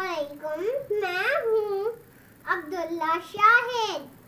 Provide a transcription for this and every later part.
मैं हूँ अब्दुल्ला शाहिद।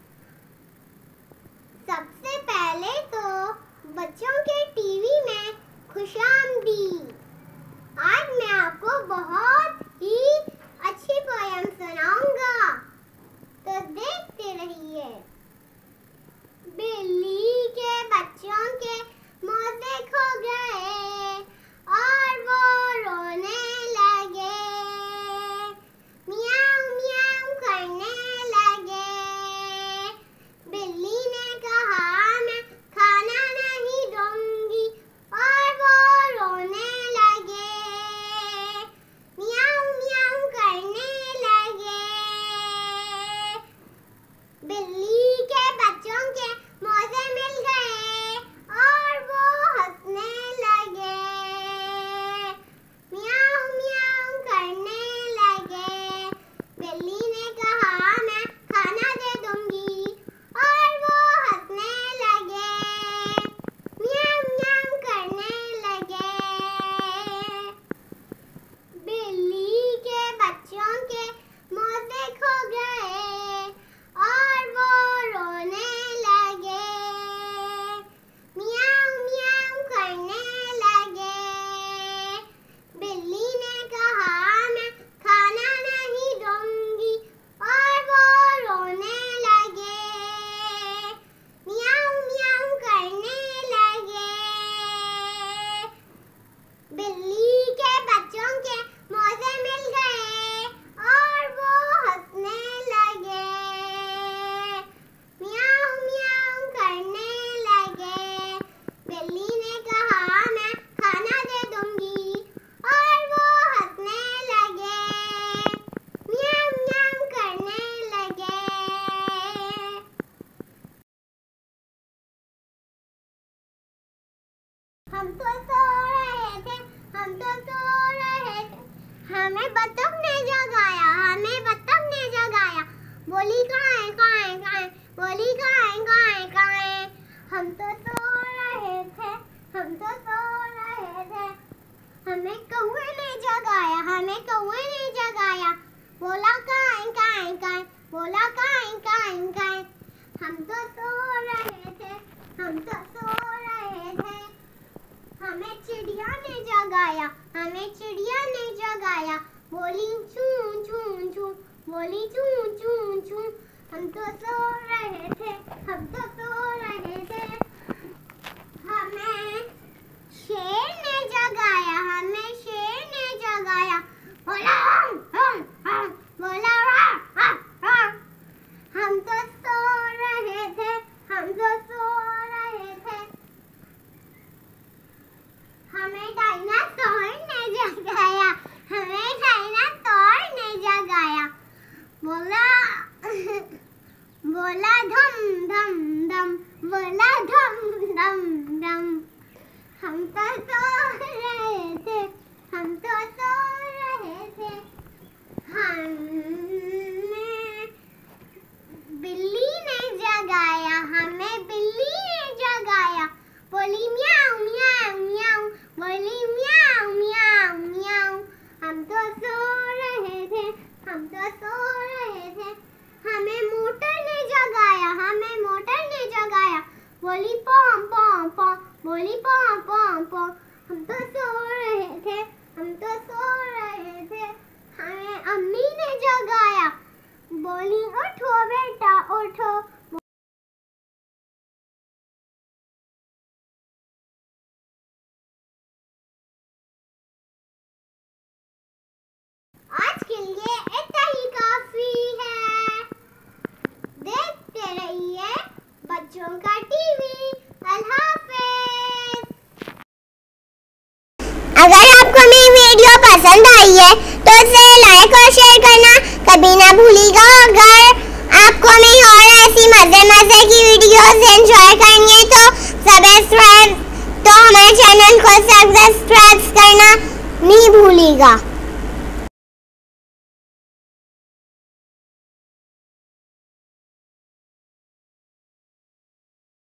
बोली गाय गाय गाय हम तो सो रहे थे, हम तो सो रहे थे। हमें कौए ने जगाया, हमें कौए ने जगाया। बोला गाय गाय गाय बोला गाय गाय गाय हम तो सो रहे थे, हम तो सो रहे थे। हमें चिड़िया ने जगाया, हमें चिड़िया ने जगाया। बोली चू चू चू बोली चू चू चू हम तो सो रहे थे हम तो सो रहे थे। बोला धम धम धम, बोला धम धम धम। हम तो सो रहे थे, हम तो सो Bonnie Bon Bon. अगर आपको मेरी वीडियो पसंद आई है तो इसे लाइक और शेयर करना कभी ना भूलिएगा। अगर आपको मेरी और ऐसी मज़े मज़े की वीडियोस एंजॉय करनी है तो सब्सक्राइब तो हमारे चैनल को सब्सक्राइब करना नहीं भूलिएगा।